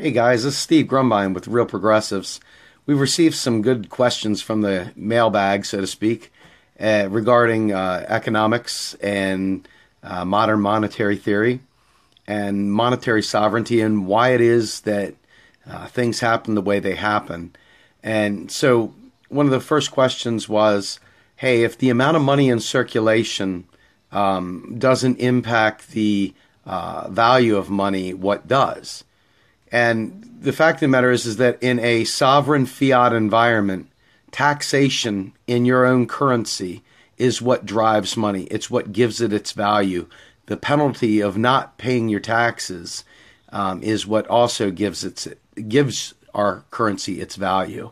Hey guys, this is Steve Grumbine with Real Progressives. We've received some good questions from the mailbag, so to speak, uh, regarding uh, economics and uh, modern monetary theory and monetary sovereignty and why it is that uh, things happen the way they happen. And so, one of the first questions was hey, if the amount of money in circulation um, doesn't impact the uh, value of money, what does? And the fact of the matter is, is that in a sovereign fiat environment, taxation in your own currency is what drives money. It's what gives it its value. The penalty of not paying your taxes um, is what also gives its gives our currency its value.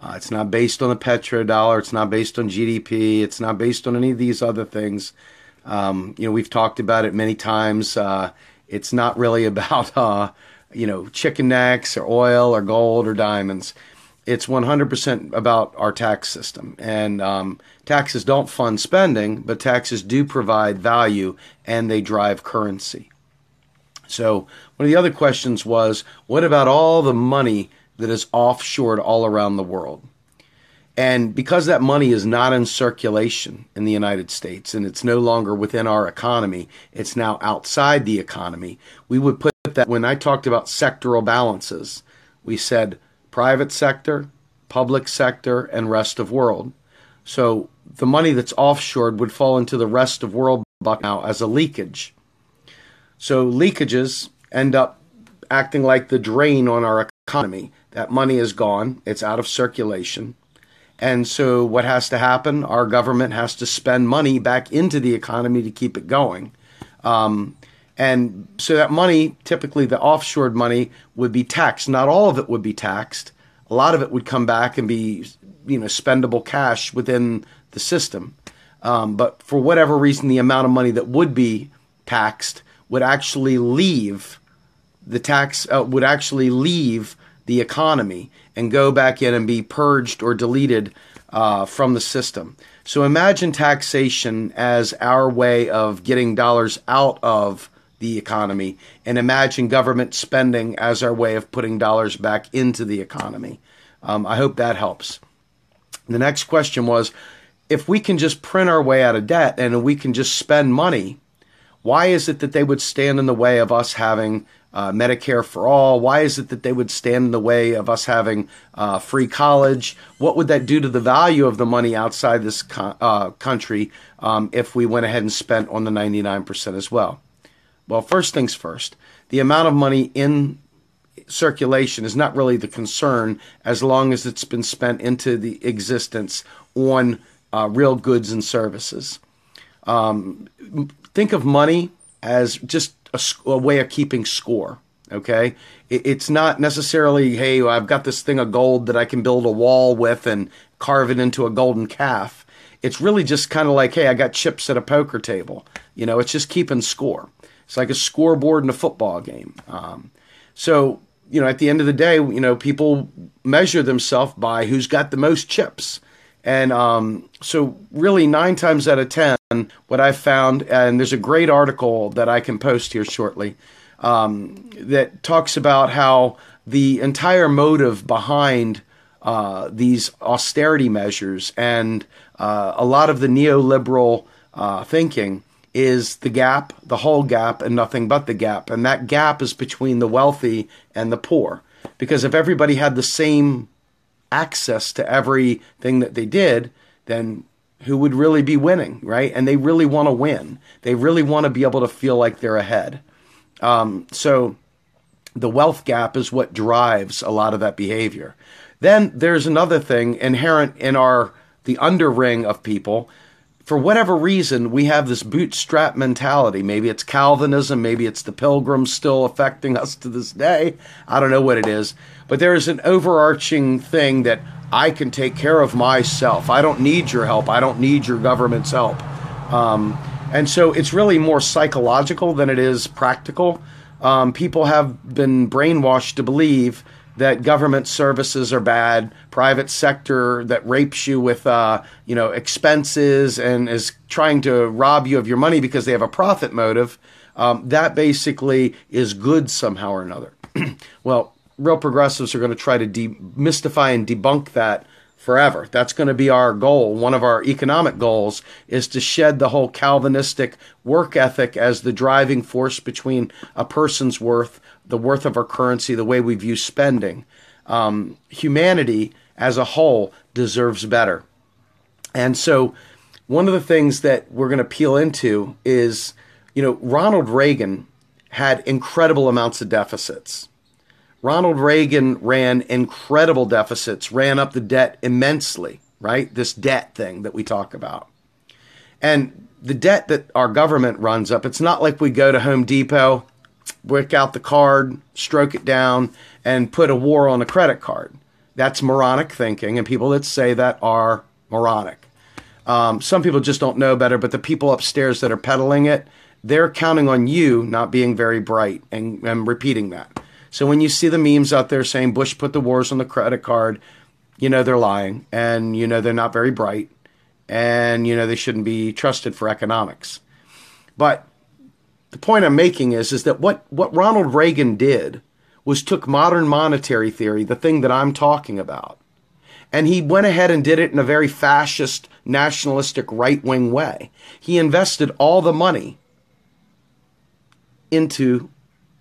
Uh, it's not based on the petrodollar. It's not based on GDP. It's not based on any of these other things. Um, you know, we've talked about it many times. Uh, it's not really about uh, you know, chicken necks or oil or gold or diamonds. It's 100% about our tax system. And um, taxes don't fund spending, but taxes do provide value and they drive currency. So, one of the other questions was what about all the money that is offshored all around the world? And because that money is not in circulation in the United States and it's no longer within our economy, it's now outside the economy, we would put that when I talked about sectoral balances, we said private sector, public sector, and rest of world. So the money that's offshored would fall into the rest of world bucket now as a leakage. So leakages end up acting like the drain on our economy. That money is gone, it's out of circulation. And so what has to happen? Our government has to spend money back into the economy to keep it going. Um, and so that money, typically the offshored money, would be taxed. Not all of it would be taxed. A lot of it would come back and be, you know, spendable cash within the system. Um, but for whatever reason, the amount of money that would be taxed would actually leave the tax uh, would actually leave the economy and go back in and be purged or deleted uh, from the system. So imagine taxation as our way of getting dollars out of the economy and imagine government spending as our way of putting dollars back into the economy. Um, I hope that helps. The next question was if we can just print our way out of debt and we can just spend money, why is it that they would stand in the way of us having uh, Medicare for all? Why is it that they would stand in the way of us having uh, free college? What would that do to the value of the money outside this co- uh, country um, if we went ahead and spent on the 99% as well? Well, first things first, the amount of money in circulation is not really the concern as long as it's been spent into the existence on uh, real goods and services. Um, think of money as just a, a, way of keeping score. Okay, it, it's not necessarily hey I've got this thing of gold that I can build a wall with and carve it into a golden calf. It's really just kind of like hey I got chips at a poker table. You know, it's just keeping score. It's like a scoreboard in a football game. Um, so, you know, at the end of the day, you know, people measure themselves by who's got the most chips. And um, so, really, nine times out of 10, what I've found, and there's a great article that I can post here shortly um, that talks about how the entire motive behind uh, these austerity measures and uh, a lot of the neoliberal uh, thinking is the gap, the whole gap, and nothing but the gap. And that gap is between the wealthy and the poor. Because if everybody had the same access to everything that they did, then who would really be winning, right? And they really want to win. They really want to be able to feel like they're ahead. Um, so the wealth gap is what drives a lot of that behavior. Then there's another thing inherent in our the underring of people for whatever reason, we have this bootstrap mentality. Maybe it's Calvinism, maybe it's the pilgrims still affecting us to this day. I don't know what it is. But there is an overarching thing that I can take care of myself. I don't need your help. I don't need your government's help. Um, and so it's really more psychological than it is practical. Um, people have been brainwashed to believe that government services are bad, private sector that rapes you with uh, you know expenses and is trying to rob you of your money because they have a profit motive. Um, that basically is good somehow or another. well, real progressives are going to try to demystify and debunk that forever. That's going to be our goal. One of our economic goals is to shed the whole Calvinistic work ethic as the driving force between a person's worth, the worth of our currency, the way we view spending. Um, humanity as a whole deserves better. And so, one of the things that we're going to peel into is, you know, Ronald Reagan had incredible amounts of deficits. Ronald Reagan ran incredible deficits, ran up the debt immensely, right? This debt thing that we talk about. And the debt that our government runs up, it's not like we go to Home Depot, work out the card, stroke it down, and put a war on a credit card. That's moronic thinking, and people that say that are moronic. Um, some people just don't know better, but the people upstairs that are peddling it, they're counting on you not being very bright and, and repeating that. So when you see the memes out there saying Bush put the wars on the credit card, you know they're lying and you know they're not very bright and you know they shouldn't be trusted for economics. But the point I'm making is is that what what Ronald Reagan did was took modern monetary theory, the thing that I'm talking about, and he went ahead and did it in a very fascist, nationalistic, right wing way. He invested all the money into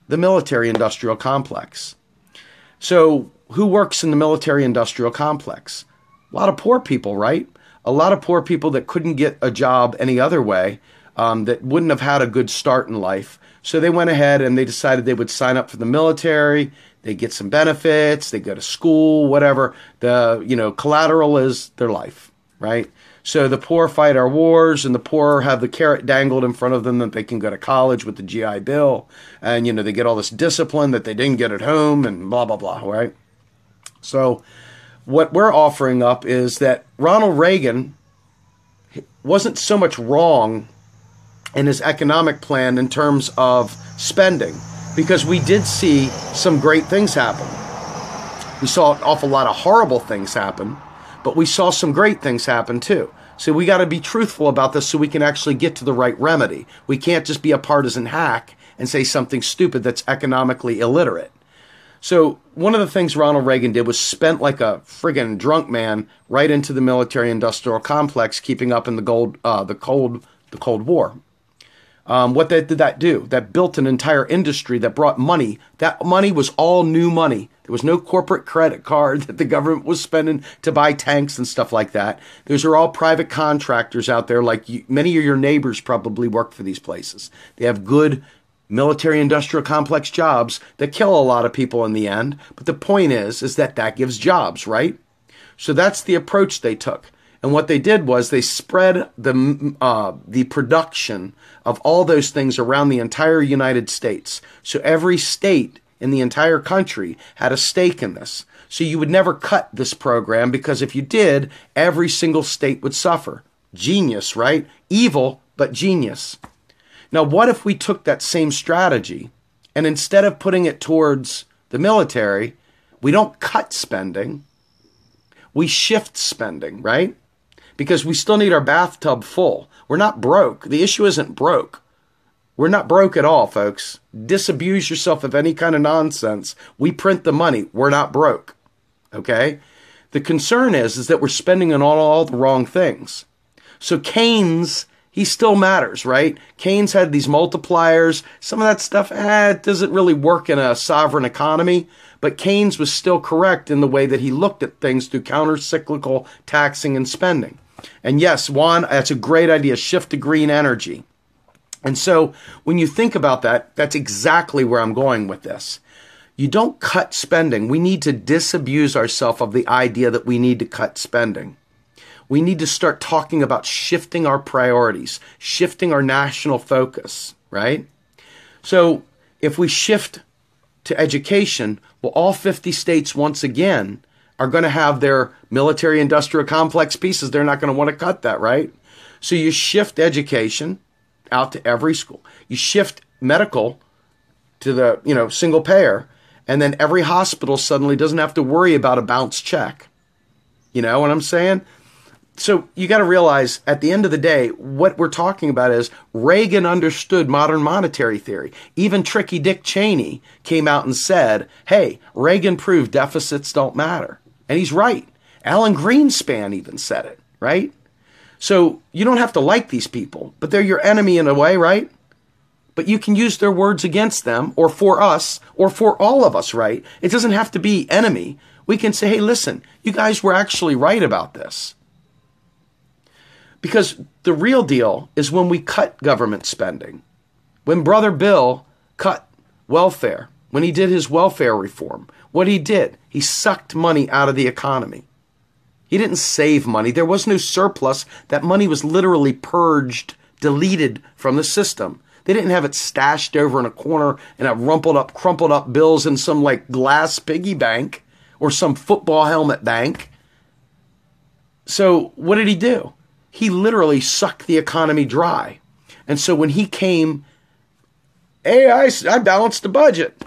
the military industrial complex. So, who works in the military industrial complex? A lot of poor people, right? A lot of poor people that couldn't get a job any other way, um, that wouldn't have had a good start in life. So they went ahead and they decided they would sign up for the military. They get some benefits. They go to school, whatever. The you know collateral is their life, right? So the poor fight our wars, and the poor have the carrot dangled in front of them that they can go to college with the GI Bill, and you know they get all this discipline that they didn't get at home, and blah blah blah. Right. So what we're offering up is that Ronald Reagan wasn't so much wrong in his economic plan in terms of spending, because we did see some great things happen. We saw an awful lot of horrible things happen, but we saw some great things happen too. So we got to be truthful about this so we can actually get to the right remedy. We can't just be a partisan hack and say something stupid that's economically illiterate. So one of the things Ronald Reagan did was spent like a friggin' drunk man right into the military-industrial complex, keeping up in the gold, uh, the cold, the Cold War. Um, what that, did that do? That built an entire industry that brought money. That money was all new money. There was no corporate credit card that the government was spending to buy tanks and stuff like that. Those are all private contractors out there. Like you, many of your neighbors probably work for these places. They have good military industrial complex jobs that kill a lot of people in the end. But the point is, is that that gives jobs, right? So that's the approach they took. And what they did was they spread the uh, the production of all those things around the entire United States. So every state in the entire country had a stake in this. So you would never cut this program because if you did, every single state would suffer. Genius, right? Evil, but genius. Now, what if we took that same strategy and instead of putting it towards the military, we don't cut spending, we shift spending, right? Because we still need our bathtub full. We're not broke. The issue isn't broke. We're not broke at all, folks. Disabuse yourself of any kind of nonsense. We print the money. We're not broke. Okay? The concern is, is that we're spending on all, all the wrong things. So Keynes, he still matters, right? Keynes had these multipliers. Some of that stuff, eh, it doesn't really work in a sovereign economy. But Keynes was still correct in the way that he looked at things through counter cyclical taxing and spending. And yes, Juan, that's a great idea. Shift to green energy. And so when you think about that, that's exactly where I'm going with this. You don't cut spending. We need to disabuse ourselves of the idea that we need to cut spending. We need to start talking about shifting our priorities, shifting our national focus, right? So if we shift to education, well, all 50 states once again are going to have their military industrial complex pieces. They're not going to want to cut that, right? So you shift education out to every school. You shift medical to the, you know, single payer, and then every hospital suddenly doesn't have to worry about a bounce check. You know what I'm saying? so you got to realize at the end of the day, what we're talking about is Reagan understood modern monetary theory. Even tricky Dick Cheney came out and said, hey, Reagan proved deficits don't matter. And he's right. Alan Greenspan even said it, right? So you don't have to like these people, but they're your enemy in a way, right? But you can use their words against them or for us or for all of us, right? It doesn't have to be enemy. We can say, hey, listen, you guys were actually right about this. Because the real deal is when we cut government spending. When Brother Bill cut welfare, when he did his welfare reform, what he did, he sucked money out of the economy. He didn't save money. There was no surplus. That money was literally purged, deleted from the system. They didn't have it stashed over in a corner in a rumpled up, crumpled up bills in some like glass piggy bank or some football helmet bank. So what did he do? He literally sucked the economy dry. And so when he came, hey, I, I balanced the budget.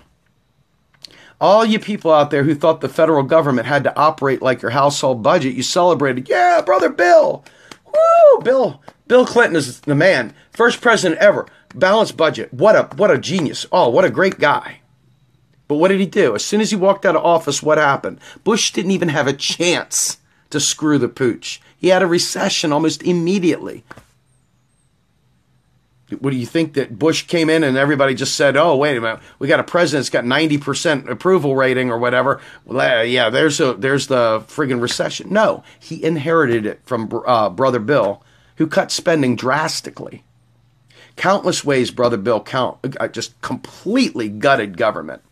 All you people out there who thought the federal government had to operate like your household budget, you celebrated, yeah, brother Bill. Woo, Bill. Bill Clinton is the man. First president ever. Balanced budget. What a what a genius. Oh, what a great guy. But what did he do? As soon as he walked out of office, what happened? Bush didn't even have a chance to screw the pooch. He had a recession almost immediately. What do you think that Bush came in and everybody just said, "Oh, wait a minute, we got a president that's got ninety percent approval rating or whatever"? Well, yeah, there's a there's the friggin' recession. No, he inherited it from uh, brother Bill, who cut spending drastically. Countless ways, brother Bill count uh, just completely gutted government,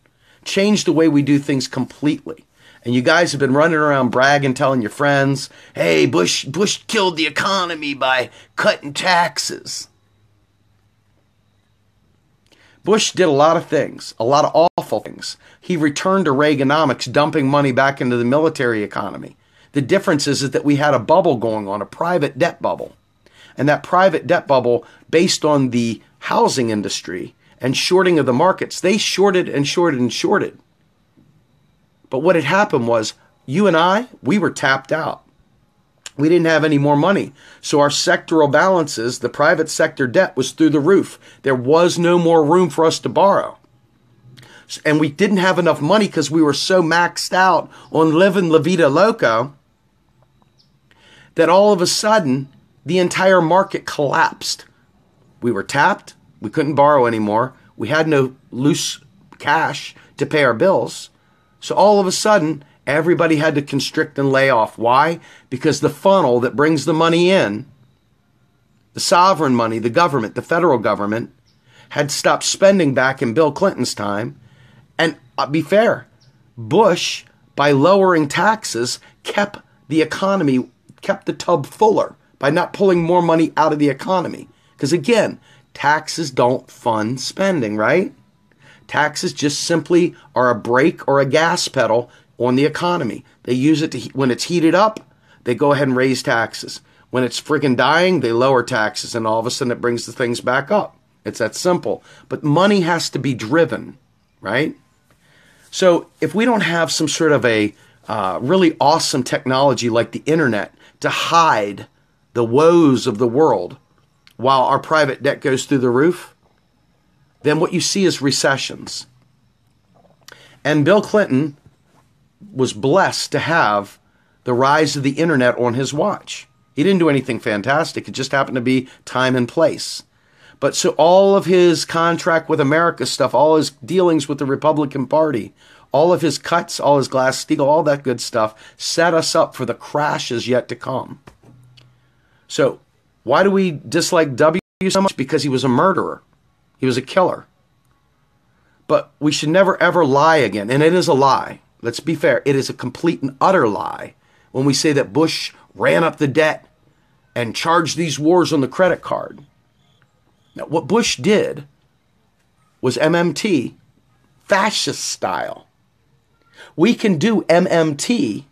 changed the way we do things completely. And you guys have been running around bragging, telling your friends, "Hey, Bush Bush killed the economy by cutting taxes." Bush did a lot of things, a lot of awful things. He returned to Reaganomics, dumping money back into the military economy. The difference is, is that we had a bubble going on, a private debt bubble. And that private debt bubble, based on the housing industry and shorting of the markets, they shorted and shorted and shorted. But what had happened was, you and I, we were tapped out we didn't have any more money. So our sectoral balances, the private sector debt was through the roof. There was no more room for us to borrow. And we didn't have enough money because we were so maxed out on living La Vida Loco that all of a sudden the entire market collapsed. We were tapped. We couldn't borrow anymore. We had no loose cash to pay our bills. So all of a sudden, everybody had to constrict and lay off. Why? Because the funnel that brings the money in, the sovereign money, the government, the federal government, had stopped spending back in Bill Clinton's time. And uh, be fair, Bush, by lowering taxes, kept the economy, kept the tub fuller by not pulling more money out of the economy. Because again, taxes don't fund spending, right? Taxes just simply are a brake or a gas pedal on the economy. They use it to when it's heated up, they go ahead and raise taxes. When it's freaking dying, they lower taxes, and all of a sudden it brings the things back up. It's that simple. But money has to be driven, right? So if we don't have some sort of a uh, really awesome technology like the internet to hide the woes of the world while our private debt goes through the roof, then what you see is recessions. And Bill Clinton was blessed to have the rise of the internet on his watch. He didn't do anything fantastic. It just happened to be time and place. But so all of his contract with America stuff, all his dealings with the Republican Party, all of his cuts, all his Glass Steagall, all that good stuff set us up for the crashes yet to come. So why do we dislike W so much? Because he was a murderer. He was a killer. But we should never ever lie again. And it is a lie. Let's be fair, it is a complete and utter lie when we say that Bush ran up the debt and charged these wars on the credit card. Now, what Bush did was MMT, fascist style. We can do MMT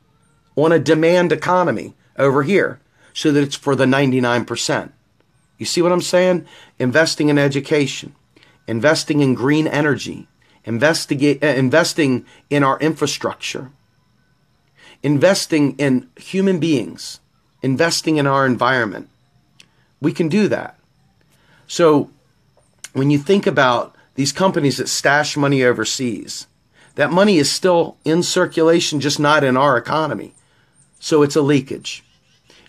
on a demand economy over here so that it's for the 99%. You see what I'm saying? Investing in education, investing in green energy, investigate, uh, investing in our infrastructure, investing in human beings, investing in our environment. We can do that. So when you think about these companies that stash money overseas, that money is still in circulation, just not in our economy. So it's a leakage.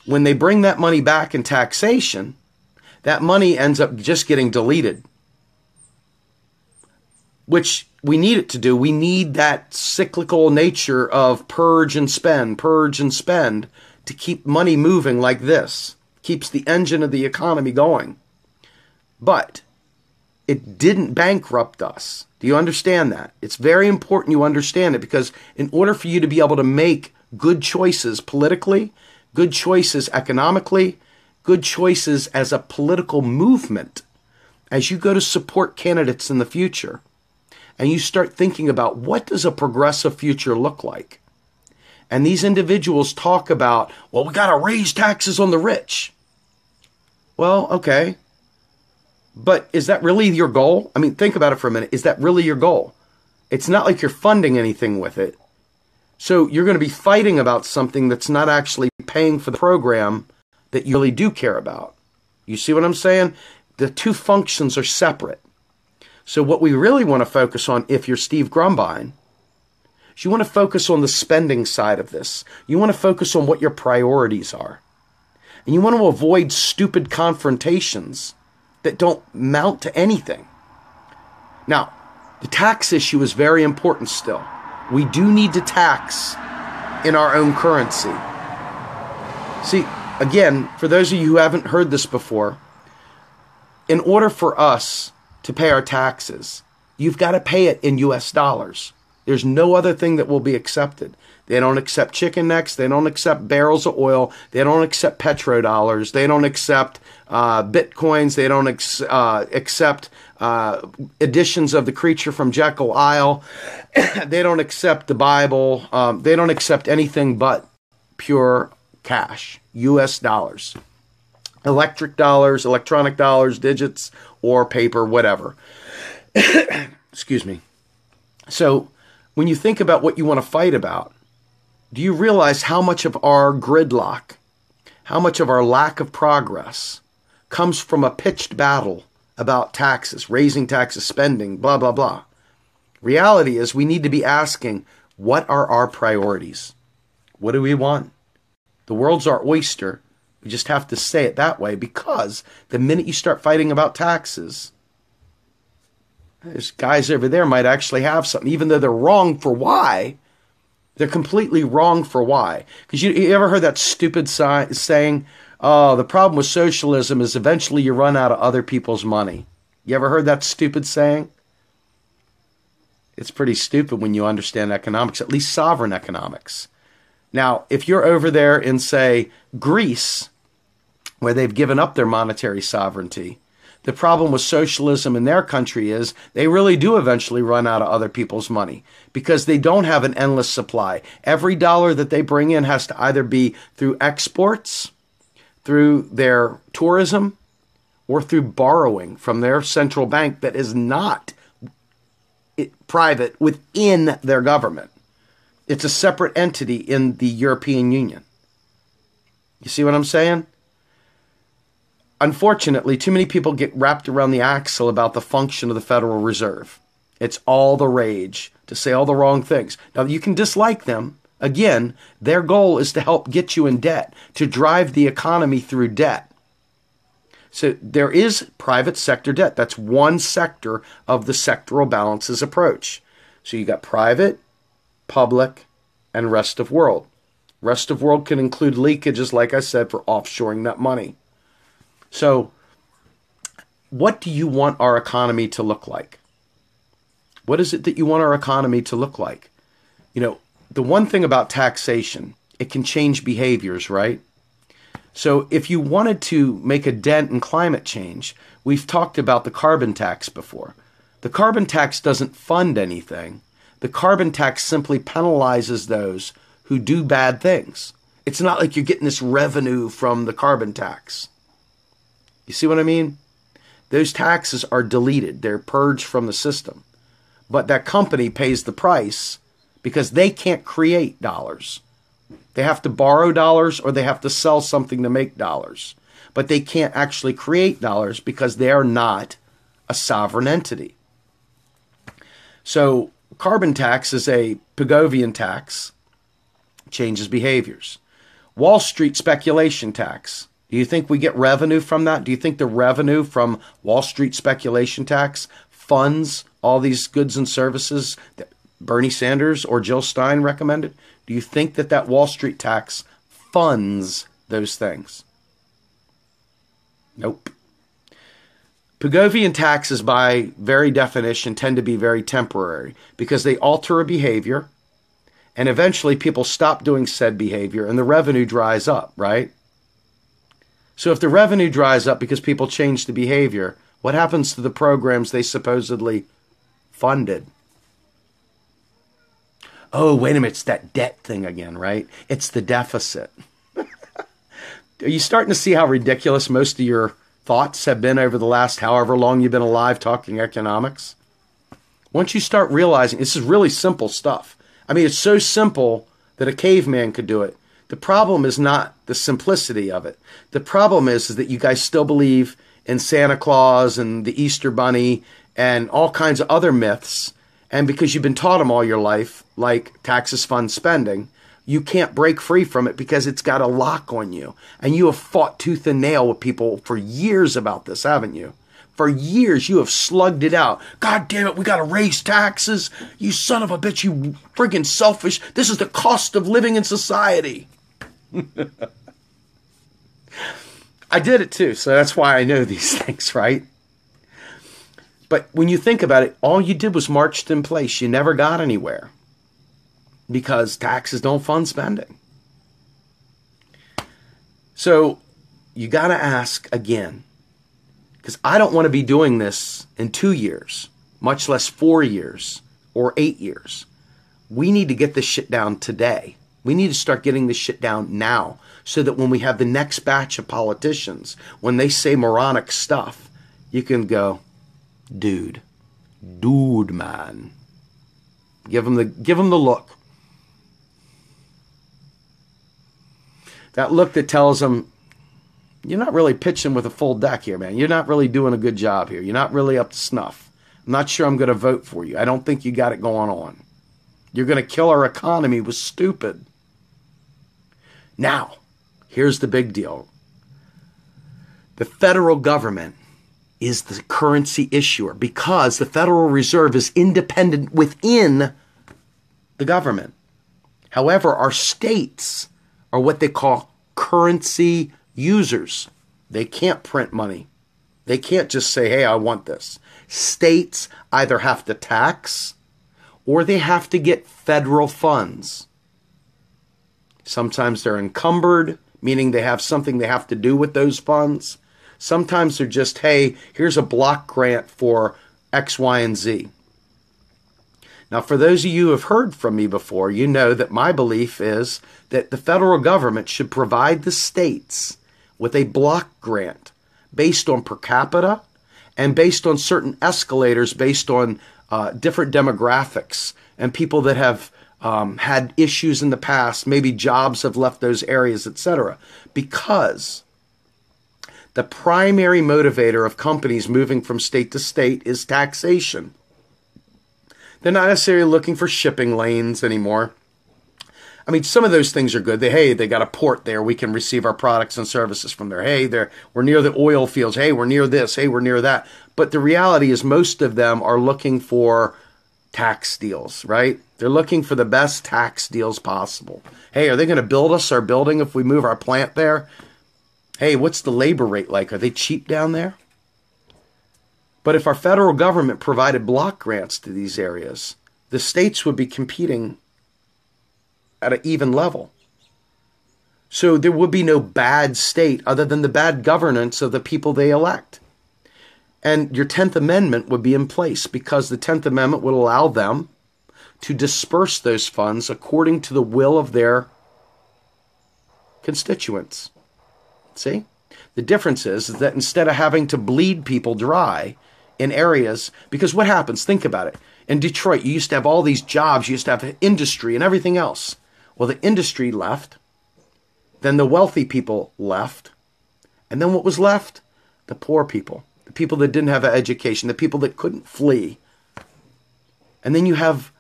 When they bring that money back in taxation, that money ends up just getting deleted, which we need it to do. We need that cyclical nature of purge and spend, purge and spend to keep money moving like this, keeps the engine of the economy going. But it didn't bankrupt us. Do you understand that? It's very important you understand it because in order for you to be able to make good choices politically, good choices economically, good choices as a political movement, as you go to support candidates in the future, and you start thinking about what does a progressive future look like? And these individuals talk about, well, we got to raise taxes on the rich. Well, okay. But is that really your goal? I mean, think about it for a minute. Is that really your goal? It's not like you're funding anything with it. So you're going to be fighting about something that's not actually paying for the program that you really do care about. You see what I'm saying? The two functions are separate. So what we really want to focus on, if you're Steve Grumbine, is you want to focus on the spending side of this. You want to focus on what your priorities are. And you want to avoid stupid confrontations that don't mount to anything. Now, the tax issue is very important still. We do need to tax in our own currency. See, again, for those of you who haven't heard this before, in order for us to pay our taxes, you've got to pay it in US dollars. There's no other thing that will be accepted. They don't accept chicken necks. They don't accept barrels of oil. They don't accept petrodollars. They don't accept uh, bitcoins. They don't ex- uh, accept uh, editions of the creature from Jekyll Isle. they don't accept the Bible. Um, they don't accept anything but pure cash, U.S. dollars, electric dollars, electronic dollars, digits, or paper, whatever. Excuse me. So when you think about what you want to fight about, do you realize how much of our gridlock, how much of our lack of progress comes from a pitched battle about taxes, raising taxes, spending, blah, blah, blah? Reality is we need to be asking, what are our priorities? What do we want? The world's our oyster. We just have to say it that way because the minute you start fighting about taxes, there's guys over there might actually have something, even though they're wrong for why. They're completely wrong for why. Because you, you, ever heard that stupid si- saying, oh, the problem with socialism is eventually you run out of other people's money. You ever heard that stupid saying? It's pretty stupid when you understand economics, at least sovereign economics. Now, if you're over there in, say, Greece, where they've given up their monetary sovereignty, the problem with socialism in their country is they really do eventually run out of other people's money because they don't have an endless supply. Every dollar that they bring in has to either be through exports, through their tourism, or through borrowing from their central bank that is not private within their government. It's a separate entity in the European Union. You see what I'm saying? Unfortunately, too many people get wrapped around the axle about the function of the Federal Reserve. It's all the rage to say all the wrong things. Now, you can dislike them. Again, their goal is to help get you in debt, to drive the economy through debt. So there is private sector debt. That's one sector of the sectoral balances approach. So you got private, public, and rest of world. Rest of world can include leakages, like I said, for offshoring that money. So, what do you want our economy to look like? What is it that you want our economy to look like? You know, the one thing about taxation, it can change behaviors, right? So, if you wanted to make a dent in climate change, we've talked about the carbon tax before. The carbon tax doesn't fund anything. The carbon tax simply penalizes those who do bad things. It's not like you're getting this revenue from the carbon tax. You see what I mean? Those taxes are deleted, they're purged from the system. But that company pays the price because they can't create dollars. They have to borrow dollars or they have to sell something to make dollars. But they can't actually create dollars because they are not a sovereign entity. So, carbon tax is a Pigovian tax, changes behaviors. Wall Street speculation tax. Do you think we get revenue from that? Do you think the revenue from Wall Street speculation tax funds all these goods and services that Bernie Sanders or Jill Stein recommended? Do you think that that Wall Street tax funds those things? Nope. Pigovian taxes, by very definition, tend to be very temporary because they alter a behavior and eventually people stop doing said behavior and the revenue dries up, right? So if the revenue dries up because people change the behavior, what happens to the programs they supposedly funded? oh, wait a minute, it's that debt thing again, right? It's the deficit. Are you starting to see how ridiculous most of your thoughts have been over the last however long you've been alive talking economics? Once you start realizing this is really simple stuff. I mean, it's so simple that a caveman could do it. The problem is not the simplicity of it. The problem is, is that you guys still believe in Santa Claus and the Easter Bunny and all kinds of other myths and because you've been taught them all your life, like taxes fund spending, you can't break free from it because it's got a lock on you. And you have fought tooth and nail with people for years about this, haven't you? For years, you have slugged it out. God damn it, we got to raise taxes. You son of a bitch, you friggin' selfish. This is the cost of living in society. I did it too, so that's why I know these things, right? But when you think about it, all you did was marched in place. You never got anywhere because taxes don't fund spending. So you got to ask again because I don't want to be doing this in two years, much less four years or eight years. We need to get this shit down today. We need to start getting this shit down now so that when we have the next batch of politicians, when they say moronic stuff, you can go, dude. Dude, man. Give him the give him the look. That look that tells him you're not really pitching with a full deck here, man. You're not really doing a good job here. You're not really up to snuff. I'm not sure I'm going to vote for you. I don't think you got it going on. You're going to kill our economy with stupid. Now, here's the big deal. The federal government is the currency issuer because the Federal Reserve is independent within the government. However, our states are what they call currency users. They can't print money. They can't just say, hey, I want this. States either have to tax or they have to get federal funds. Sometimes they're encumbered, meaning they have something they have to do with those funds. Sometimes they're just, hey, here's a block grant for X, Y, and Z. Now, for those of you who have heard from me before, you know that my belief is that the federal government should provide the states with a block grant based on per capita and based on certain escalators based on uh, different demographics and people that have um, had issues in the past, maybe jobs have left those areas, etc. Because the primary motivator of companies moving from state to state is taxation. They're not necessarily looking for shipping lanes anymore. I mean, some of those things are good. They, hey, they got a port there. We can receive our products and services from there. Hey, they we're near the oil fields. Hey, we're near this. Hey, we're near that. But the reality is, most of them are looking for tax deals, right? They're looking for the best tax deals possible. Hey, are they going to build us our building if we move our plant there? Hey, what's the labor rate like? Are they cheap down there? But if our federal government provided block grants to these areas, the states would be competing at an even level. So there would be no bad state other than the bad governance of the people they elect. And your 10th Amendment would be in place because the 10th Amendment would allow them to disperse those funds according to the will of their constituents. See? The difference is, that instead of having to bleed people dry in areas, because what happens? Think about it. In Detroit, you used to have all these jobs, you used to have industry and everything else. Well, the industry left. Then the wealthy people left. And then what was left? The poor people, the people that didn't have an education, the people that couldn't flee. And then you have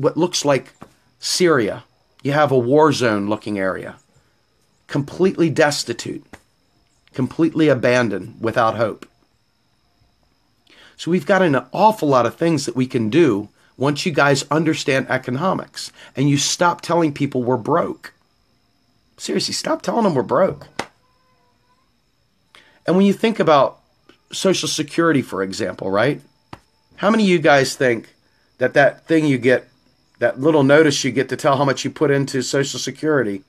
what looks like Syria. You have a war zone looking area, completely destitute, completely abandoned, without hope. So we've got an awful lot of things that we can do once you guys understand economics and you stop telling people we're broke. Seriously, stop telling them we're broke. And when you think about Social Security, for example, right? How many of you guys think that that thing you get, that little notice you get to tell how much you put into Social Security,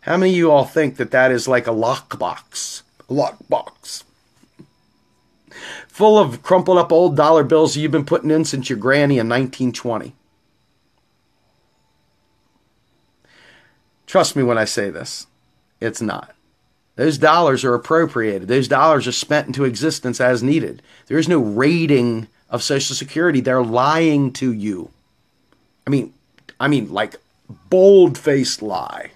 how many of you all think that that is like a lockbox? A lockbox full of crumpled up old dollar bills you've been putting in since your granny in 1920. Trust me when I say this, it's not. Those dollars are appropriated. Those dollars are spent into existence as needed. There is no raiding of Social Security. They're lying to you. I mean, I mean, like bold faced lie.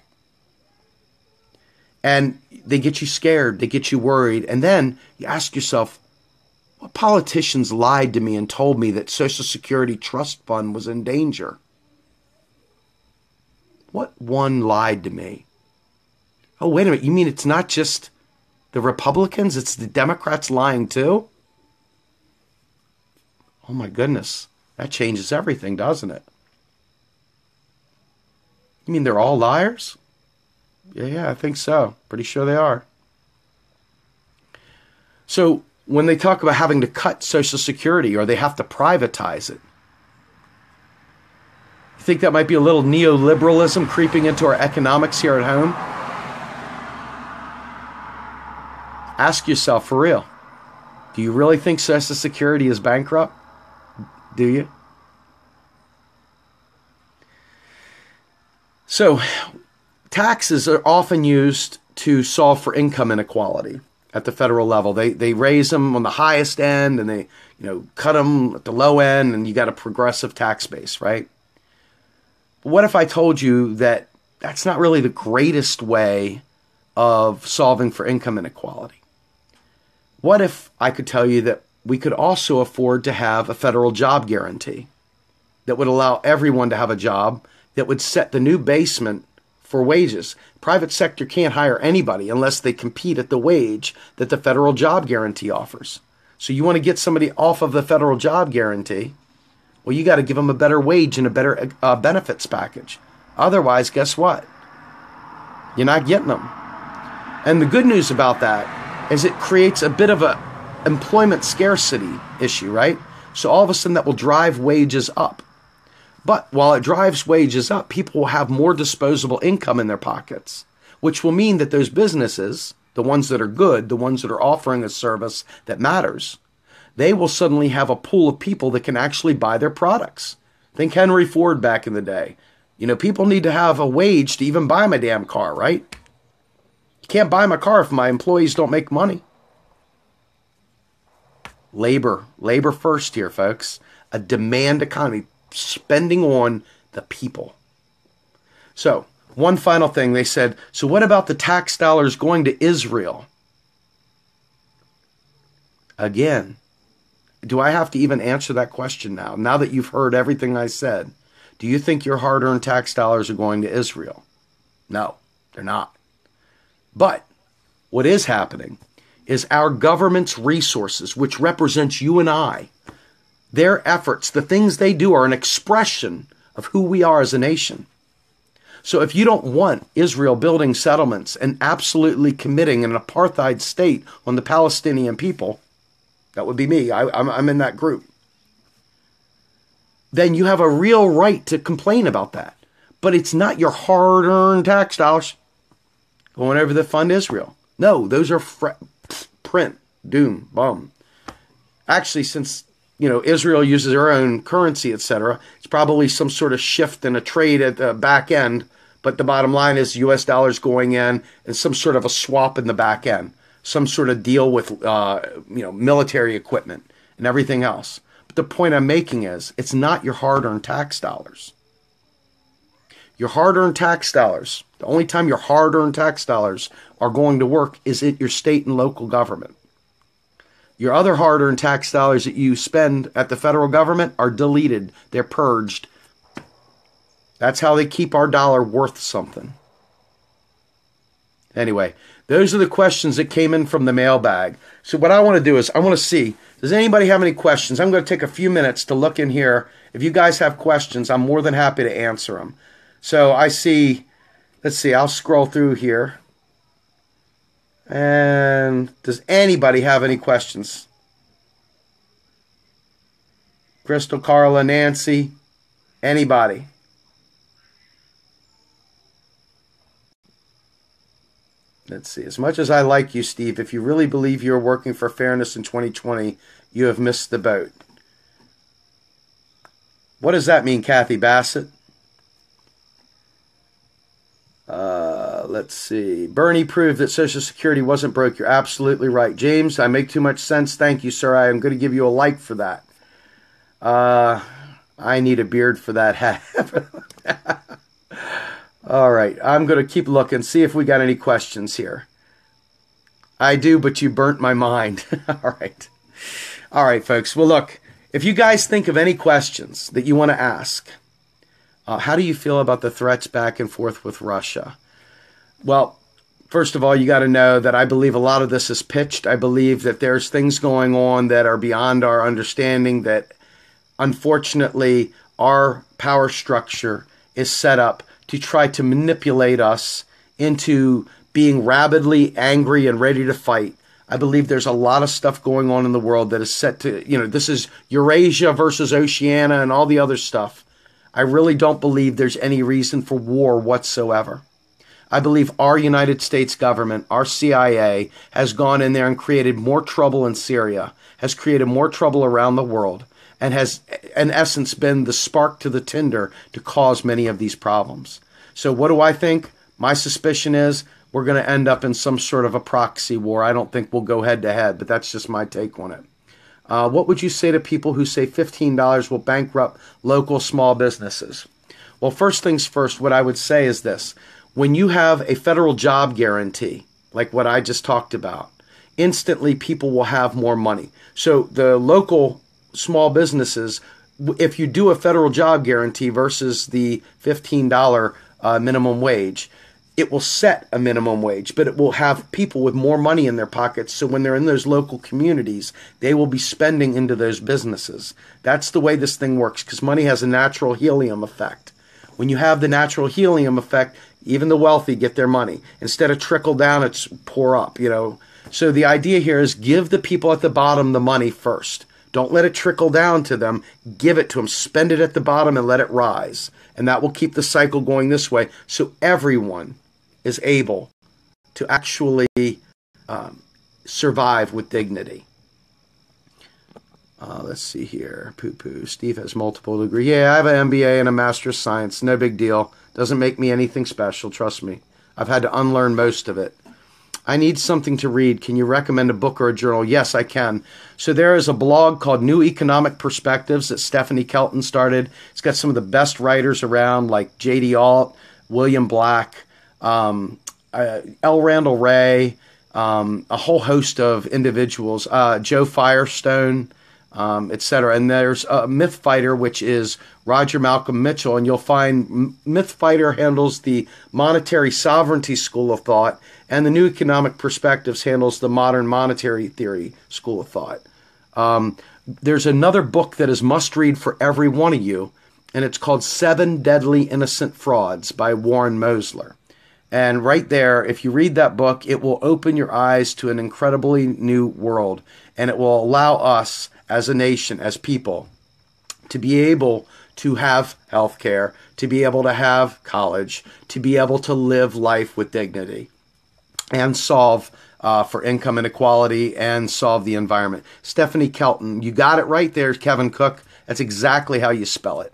And they get you scared, they get you worried, and then you ask yourself, what politicians lied to me and told me that Social Security Trust Fund was in danger? What one lied to me? Oh, wait a minute. You mean it's not just the Republicans, it's the Democrats lying too? Oh my goodness. That changes everything, doesn't it? You mean they're all liars? Yeah, yeah, I think so. Pretty sure they are. So when they talk about having to cut Social Security or they have to privatize it. You think that might be a little neoliberalism creeping into our economics here at home? Ask yourself for real. Do you really think Social Security is bankrupt? Do you? So, taxes are often used to solve for income inequality at the federal level. They they raise them on the highest end and they you know cut them at the low end, and you got a progressive tax base, right? But what if I told you that that's not really the greatest way of solving for income inequality? What if I could tell you that we could also afford to have a federal job guarantee that would allow everyone to have a job that would set the new basement for wages. Private sector can't hire anybody unless they compete at the wage that the federal job guarantee offers. So you want to get somebody off of the federal job guarantee? Well, you got to give them a better wage and a better uh, benefits package. Otherwise, guess what? You're not getting them. And the good news about that is it creates a bit of a employment scarcity issue, right? So all of a sudden that will drive wages up. But while it drives wages up, people will have more disposable income in their pockets, which will mean that those businesses, the ones that are good, the ones that are offering a service that matters, they will suddenly have a pool of people that can actually buy their products. Think Henry Ford back in the day. You know, people need to have a wage to even buy my damn car, right? You can't buy my car if my employees don't make money. Labor, labor first here, folks. A demand economy spending on the people. So, one final thing they said so, what about the tax dollars going to Israel? Again, do I have to even answer that question now? Now that you've heard everything I said, do you think your hard earned tax dollars are going to Israel? No, they're not. But what is happening is our government's resources, which represents you and I, their efforts, the things they do, are an expression of who we are as a nation. So if you don't want Israel building settlements and absolutely committing an apartheid state on the Palestinian people, that would be me. I, am in that group. Then you have a real right to complain about that. But it's not your hard earned tax dollars going over to fund Israel. No, those are fr- print, doom, bum. Actually, since you know Israel uses their own currency, etc. It's probably some sort of shift in a trade at the back end, but the bottom line is U.S. dollars going in and some sort of a swap in the back end, some sort of deal with uh, you know military equipment and everything else. But the point I'm making is, it's not your hard-earned tax dollars. Your hard earned tax dollars, the only time your hard earned tax dollars are going to work is at your state and local government. Your other hard earned tax dollars that you spend at the federal government are deleted, they're purged. That's how they keep our dollar worth something. Anyway, those are the questions that came in from the mailbag. So, what I want to do is, I want to see does anybody have any questions? I'm going to take a few minutes to look in here. If you guys have questions, I'm more than happy to answer them. So, I see, let's see, I'll scroll through here. And does anybody have any questions? Crystal, Carla, Nancy, anybody? Let's see. As much as I like you, Steve, if you really believe you're working for fairness in 2020, you have missed the boat. What does that mean, Kathy Bassett? Uh, let's see. Bernie proved that Social Security wasn't broke. You're absolutely right. James, I make too much sense. Thank you, sir. I am going to give you a like for that. Uh, I need a beard for that hat. All right, I'm going to keep looking, see if we got any questions here. I do, but you burnt my mind. All right. All right, folks. Well, look, if you guys think of any questions that you want to ask, uh, how do you feel about the threats back and forth with Russia? Well, first of all, you got to know that I believe a lot of this is pitched. I believe that there's things going on that are beyond our understanding, that unfortunately, our power structure is set up to try to manipulate us into being rabidly angry and ready to fight. I believe there's a lot of stuff going on in the world that is set to, you know, this is Eurasia versus Oceania and all the other stuff. I really don't believe there's any reason for war whatsoever. I believe our United States government, our CIA, has gone in there and created more trouble in Syria, has created more trouble around the world, and has, in essence, been the spark to the tinder to cause many of these problems. So, what do I think? My suspicion is we're going to end up in some sort of a proxy war. I don't think we'll go head to head, but that's just my take on it. Uh, what would you say to people who say $15 will bankrupt local small businesses? Well, first things first, what I would say is this when you have a federal job guarantee, like what I just talked about, instantly people will have more money. So the local small businesses, if you do a federal job guarantee versus the $15 uh, minimum wage, it will set a minimum wage, but it will have people with more money in their pockets. So when they're in those local communities, they will be spending into those businesses. That's the way this thing works because money has a natural helium effect. When you have the natural helium effect, even the wealthy get their money. Instead of trickle down, it's pour up, you know. So the idea here is give the people at the bottom the money first. Don't let it trickle down to them. Give it to them. Spend it at the bottom and let it rise. And that will keep the cycle going this way so everyone is able to actually um, survive with dignity. Uh, let's see here. Poo poo. Steve has multiple degrees. Yeah, I have an MBA and a Master's of Science. No big deal. Doesn't make me anything special. Trust me. I've had to unlearn most of it. I need something to read. Can you recommend a book or a journal? Yes, I can. So there is a blog called New Economic Perspectives that Stephanie Kelton started. It's got some of the best writers around, like J.D. Alt, William Black, um, uh, L. Randall Wray, um, a whole host of individuals, uh, Joe Firestone, um, etc. And there's a Myth Fighter, which is Rodger Malcolm Mitchell, and you'll find Myth Fighter handles the monetary sovereignty school of thought and the New Economic Perspectives handles the modern monetary theory school of thought. Um, there's another book that is must read for every one of you, and it's called Seven Deadly Innocent Frauds by Warren Mosler. And right there, if you read that book, it will open your eyes to an incredibly new world, and it will allow us as a nation, as people, to be able to have health care, to be able to have college, to be able to live life with dignity and solve uh, for income inequality and solve the environment. Stephanie Kelton, you got it right there, Kevin Cook. That's exactly how you spell it.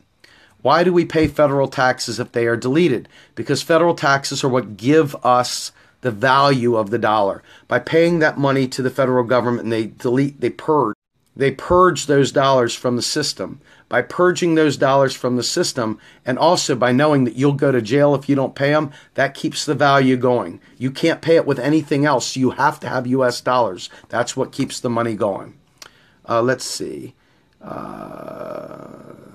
Why do we pay federal taxes if they are deleted? Because federal taxes are what give us the value of the dollar. By paying that money to the federal government and they delete, they purge, they purge those dollars from the system by purging those dollars from the system and also by knowing that you'll go to jail if you don't pay them, that keeps the value going. You can't pay it with anything else. You have to have US dollars. That's what keeps the money going. Uh, let's see. Uh,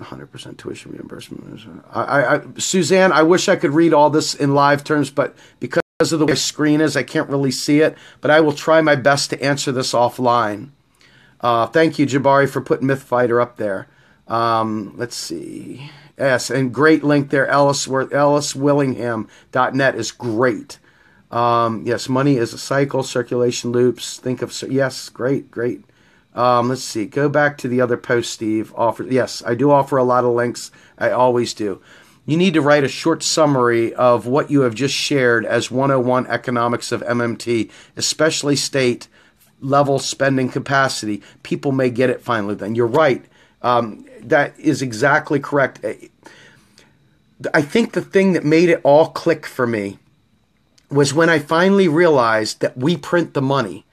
100% tuition reimbursement. I, I, Suzanne, I wish I could read all this in live terms, but because of the way the screen is, I can't really see it. But I will try my best to answer this offline. Uh, thank you, Jabari, for putting Mythfighter up there. Um, let's see. Yes, and great link there. Ellis, EllisWillingham.net is great. Um, yes, money is a cycle, circulation loops. Think of yes, great, great. Um, let's see. Go back to the other post, Steve. Offer yes, I do offer a lot of links. I always do. You need to write a short summary of what you have just shared as 101 economics of MMT, especially state level spending capacity. People may get it finally. Then you're right. Um, that is exactly correct. I think the thing that made it all click for me was when I finally realized that we print the money.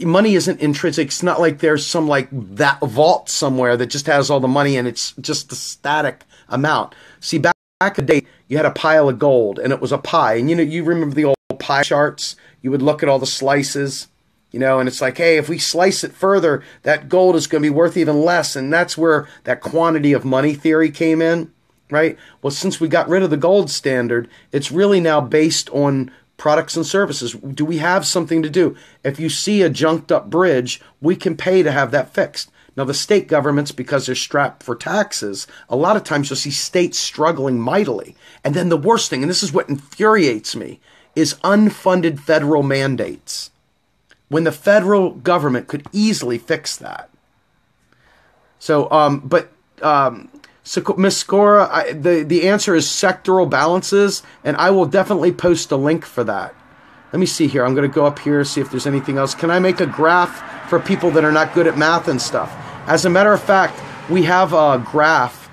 Money isn't intrinsic. It's not like there's some like that vault somewhere that just has all the money and it's just a static amount. See, back, back in the day, you had a pile of gold and it was a pie. And you know, you remember the old pie charts? You would look at all the slices you know, and it's like, hey, if we slice it further, that gold is going to be worth even less. And that's where that quantity of money theory came in, right? Well, since we got rid of the gold standard, it's really now based on products and services. Do we have something to do? If you see a junked up bridge, we can pay to have that fixed. Now, the state governments, because they're strapped for taxes, a lot of times you'll see states struggling mightily. And then the worst thing, and this is what infuriates me, is unfunded federal mandates when the federal government could easily fix that. So, um, but um, Miss Scora, the the answer is sectoral balances, and I will definitely post a link for that. Let me see here. I'm going to go up here see if there's anything else. Can I make a graph for people that are not good at math and stuff? As a matter of fact, we have a graph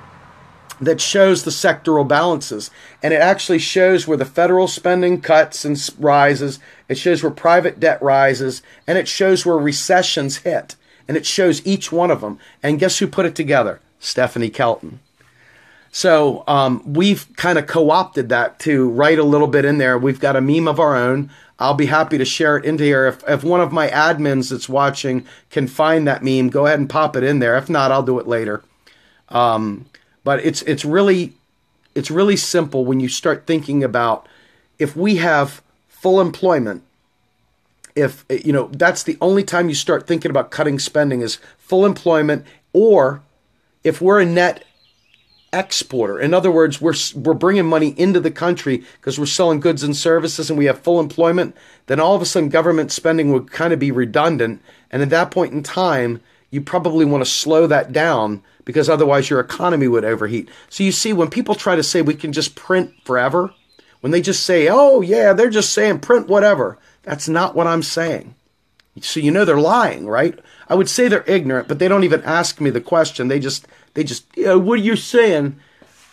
that shows the sectoral balances. And it actually shows where the federal spending cuts and rises, it shows where private debt rises, and it shows where recessions hit. And it shows each one of them. And guess who put it together? Stephanie Kelton. So um, we've kind of co opted that to write a little bit in there. We've got a meme of our own. I'll be happy to share it into here. If, if one of my admins that's watching can find that meme, go ahead and pop it in there. If not, I'll do it later. Um, but it's it's really it's really simple when you start thinking about if we have full employment if you know that's the only time you start thinking about cutting spending is full employment or if we're a net exporter in other words we're we're bringing money into the country because we're selling goods and services and we have full employment then all of a sudden government spending would kind of be redundant and at that point in time you probably want to slow that down because otherwise your economy would overheat. So you see, when people try to say we can just print forever, when they just say, oh, yeah, they're just saying print whatever, that's not what I'm saying. So you know they're lying, right? I would say they're ignorant, but they don't even ask me the question. They just, they just, yeah, what are you saying?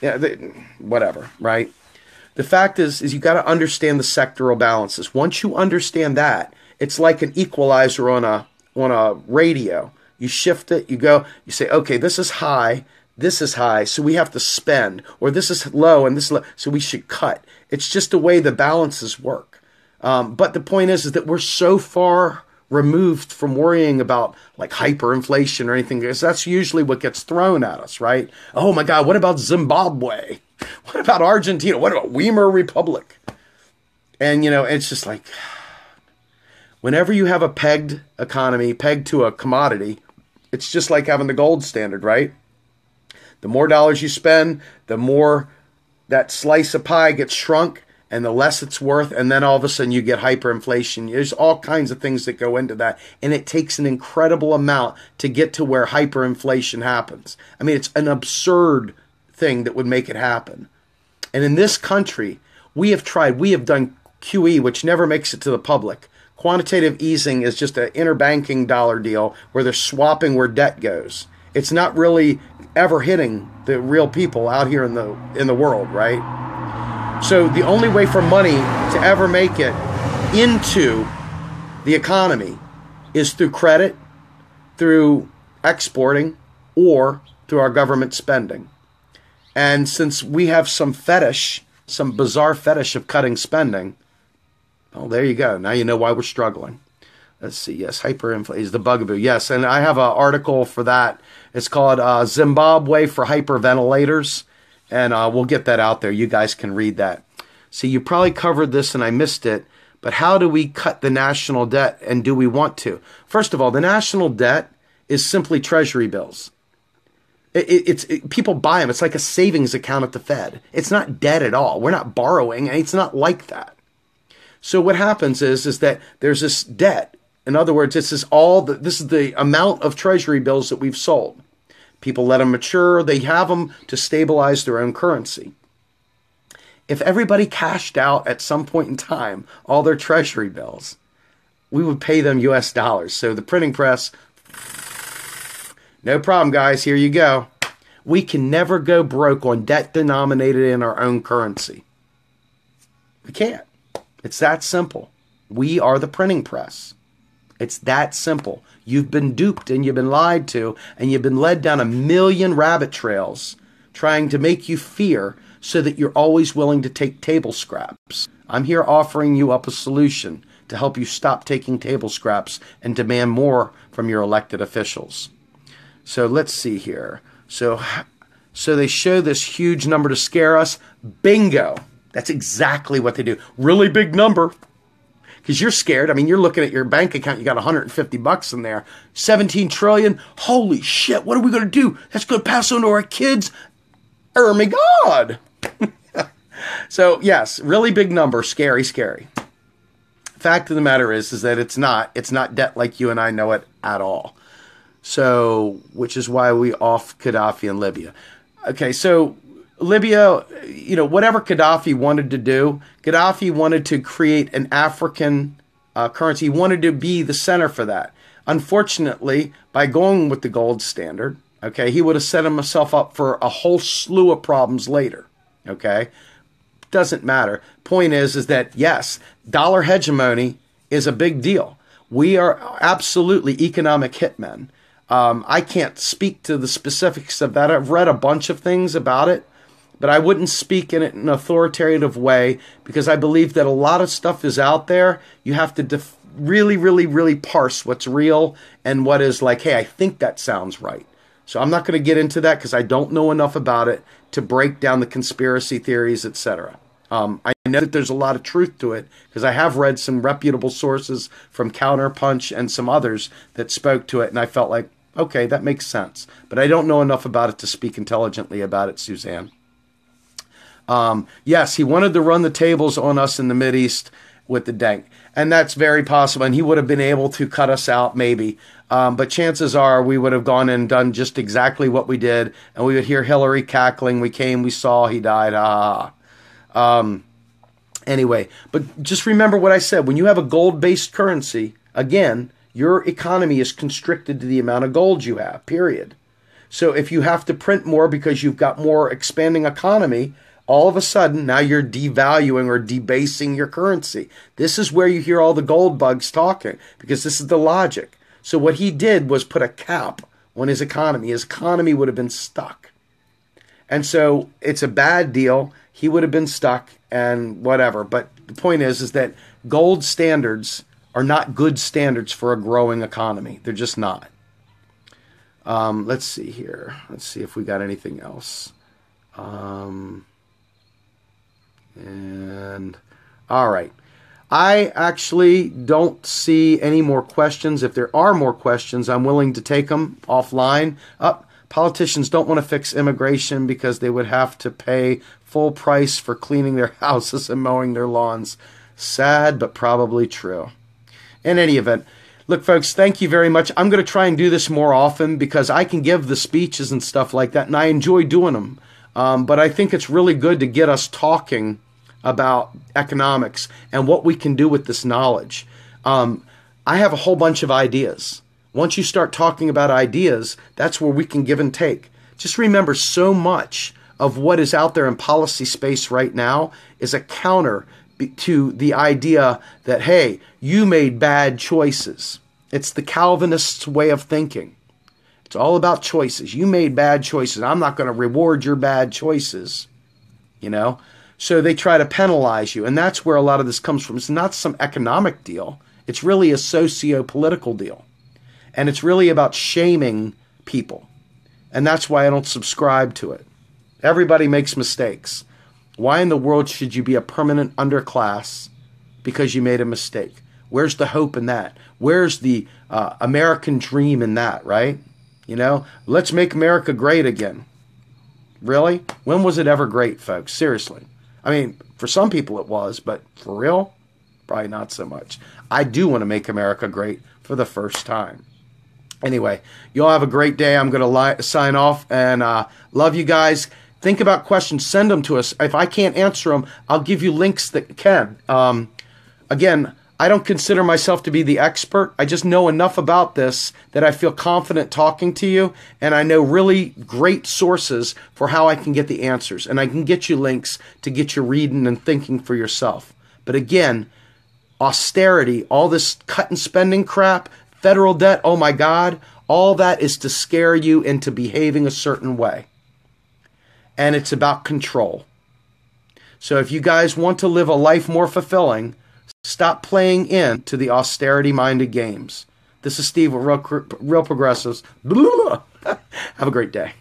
Yeah, they, whatever, right? The fact is, is you got to understand the sectoral balances. Once you understand that, it's like an equalizer on a on a radio. You shift it, you go, you say, okay, this is high, this is high, so we have to spend, or this is low and this is low, so we should cut. It's just the way the balances work. Um, but the point is, is that we're so far removed from worrying about like hyperinflation or anything because that's usually what gets thrown at us, right? Oh my God, what about Zimbabwe? What about Argentina? What about Weimar Republic? And you know, it's just like whenever you have a pegged economy, pegged to a commodity, it's just like having the gold standard, right? The more dollars you spend, the more that slice of pie gets shrunk and the less it's worth. And then all of a sudden you get hyperinflation. There's all kinds of things that go into that. And it takes an incredible amount to get to where hyperinflation happens. I mean, it's an absurd thing that would make it happen. And in this country, we have tried, we have done QE, which never makes it to the public. Quantitative easing is just an interbanking dollar deal where they're swapping where debt goes. It's not really ever hitting the real people out here in the in the world, right? So the only way for money to ever make it into the economy is through credit, through exporting, or through our government spending. And since we have some fetish, some bizarre fetish of cutting spending, well, there you go. Now you know why we're struggling. Let's see. Yes, hyperinflation is the bugaboo. Yes, and I have an article for that. It's called uh, Zimbabwe for Hyperventilators, and uh, we'll get that out there. You guys can read that. See, you probably covered this and I missed it, but how do we cut the national debt and do we want to? First of all, the national debt is simply treasury bills. It, it, it's it, people buy them. It's like a savings account at the Fed. It's not debt at all. We're not borrowing, and it's not like that. So what happens is is that there's this debt. In other words, this is all the, this is the amount of treasury bills that we've sold. People let them mature. They have them to stabilize their own currency. If everybody cashed out at some point in time all their treasury bills, we would pay them US dollars. So the printing press no problem, guys. Here you go. We can never go broke on debt denominated in our own currency. We can't. It's that simple. We are the printing press. It's that simple. You've been duped and you've been lied to, and you've been led down a million rabbit trails trying to make you fear so that you're always willing to take table scraps. I'm here offering you up a solution to help you stop taking table scraps and demand more from your elected officials. So let's see here. So, so they show this huge number to scare us. Bingo. That's exactly what they do. Really big number. Because you're scared. I mean, you're looking at your bank account, you got 150 bucks in there. 17 trillion. Holy shit, what are we going to do? That's going to pass on to our kids. Oh my God. so, yes, really big number. Scary, scary. Fact of the matter is, is that it's not. It's not debt like you and I know it at all. So, which is why we off Gaddafi in Libya. Okay, so Libya, you know, whatever Gaddafi wanted to do, Gaddafi wanted to create an African uh, currency. He wanted to be the center for that. Unfortunately, by going with the gold standard, okay, he would have set himself up for a whole slew of problems later. Okay, doesn't matter. Point is, is that yes, dollar hegemony is a big deal. We are absolutely economic hitmen. Um, I can't speak to the specifics of that. I've read a bunch of things about it, but I wouldn't speak in an authoritative way because I believe that a lot of stuff is out there. You have to def- really, really, really parse what's real and what is like, hey, I think that sounds right. So I'm not going to get into that because I don't know enough about it to break down the conspiracy theories, etc. Um, I know that there's a lot of truth to it because I have read some reputable sources from Counterpunch and some others that spoke to it, and I felt like, Okay, that makes sense. But I don't know enough about it to speak intelligently about it, Suzanne. Um, yes, he wanted to run the tables on us in the Mid East with the dank, and that's very possible. And he would have been able to cut us out, maybe. Um, but chances are we would have gone and done just exactly what we did, and we would hear Hillary cackling. We came, we saw, he died. Ah. Um, anyway, but just remember what I said. When you have a gold-based currency, again, your economy is constricted to the amount of gold you have, period. So if you have to print more because you've got more expanding economy, all of a sudden now you're devaluing or debasing your currency. This is where you hear all the gold bugs talking because this is the logic. So what he did was put a cap on his economy. His economy would have been stuck. And so it's a bad deal. He would have been stuck and whatever. But the point is is that gold standards are not good standards for a growing economy. They're just not. Um, let's see here. Let's see if we got anything else. Um, and all right. I actually don't see any more questions. If there are more questions, I'm willing to take them offline. Up. Oh, politicians don't want to fix immigration because they would have to pay full price for cleaning their houses and mowing their lawns. Sad, but probably true in any event, look, folks, thank you very much. I'm going to try and do this more often because I can give the speeches and stuff like that, and I enjoy doing them. Um, but I think it's really good to get us talking about economics and what we can do with this knowledge. Um, I have a whole bunch of ideas. Once you start talking about ideas, that's where we can give and take. Just remember so much of what is out there in policy space right now is a counter to the idea that, hey, you made bad choices. It's the Calvinists' way of thinking. It's all about choices. You made bad choices. I'm not going to reward your bad choices. You know? So they try to penalize you. And that's where a lot of this comes from. It's not some economic deal, it's really a socio political deal. And it's really about shaming people. And that's why I don't subscribe to it. Everybody makes mistakes. Why in the world should you be a permanent underclass because you made a mistake? Where's the hope in that? Where's the uh, American dream in that, right? You know, let's make America great again. Really? When was it ever great, folks? Seriously. I mean, for some people it was, but for real? Probably not so much. I do want to make America great for the first time. Anyway, you all have a great day. I'm going to li- sign off and uh, love you guys. Think about questions, send them to us. If I can't answer them, I'll give you links that can. Um, again, I don't consider myself to be the expert. I just know enough about this that I feel confident talking to you, and I know really great sources for how I can get the answers. And I can get you links to get you reading and thinking for yourself. But again, austerity, all this cut and spending crap, federal debt, oh my God, all that is to scare you into behaving a certain way. And it's about control. So if you guys want to live a life more fulfilling, stop playing in to the austerity minded games. This is Steve with Real, Real Progressives. Have a great day.